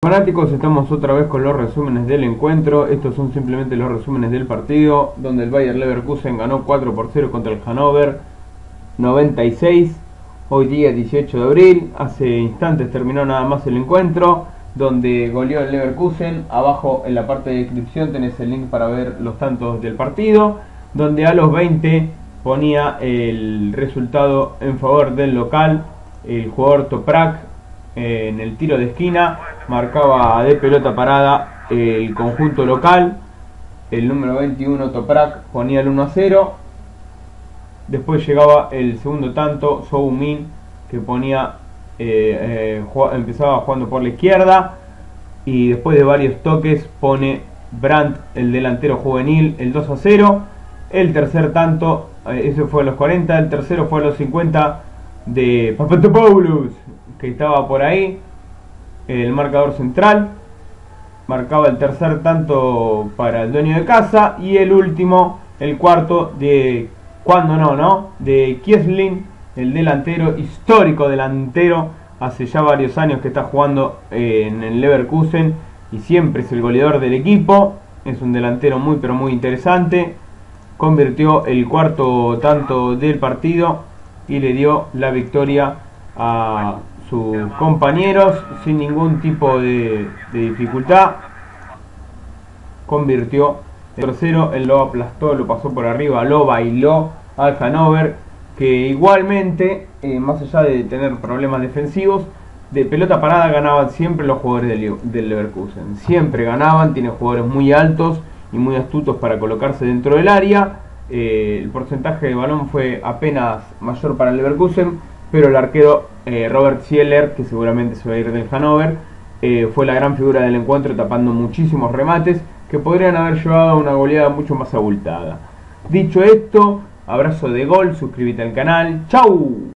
Fanáticos, estamos otra vez con los resúmenes del encuentro. Estos son simplemente los resúmenes del partido, donde el Bayer Leverkusen ganó 4 por 0 contra el Hannover 96. Hoy día 18 de abril, hace instantes terminó nada más el encuentro, donde goleó el Leverkusen. Abajo en la parte de descripción tenés el link para ver los tantos del partido, donde a los 20 ponía el resultado en favor del local, el jugador Toprak en el tiro de esquina marcaba de pelota parada el conjunto local. El número 21 Toprak ponía el 1 a 0. Después llegaba el segundo tanto, Sou Min, que ponía, eh, eh, empezaba jugando por la izquierda. Y después de varios toques pone Brandt, el delantero juvenil, el 2 a 0. El tercer tanto, eh, ese fue a los 40. El tercero fue a los 50 de Papatopoulos, que estaba por ahí el marcador central, marcaba el tercer tanto para el dueño de casa y el último, el cuarto de, cuando no, no, de Kieslin, el delantero, histórico delantero, hace ya varios años que está jugando en el Leverkusen y siempre es el goleador del equipo, es un delantero muy pero muy interesante, convirtió el cuarto tanto del partido y le dio la victoria a sus compañeros sin ningún tipo de, dificultad. Convirtió el tercero, él lo aplastó, lo pasó por arriba, lo bailó al Hanover, que igualmente, eh, más allá de tener problemas defensivos, de pelota parada ganaban siempre los jugadores del, Leverkusen. Siempre ganaban, tiene jugadores muy altos y muy astutos para colocarse dentro del área. Eh, el porcentaje de balón fue apenas mayor para el Leverkusen, pero el arquero eh, Robert Zieler, que seguramente se va a ir del Hannover, eh, fue la gran figura del encuentro tapando muchísimos remates que podrían haber llevado a una goleada mucho más abultada. Dicho esto, abrazo de gol, suscríbete al canal, ¡chau!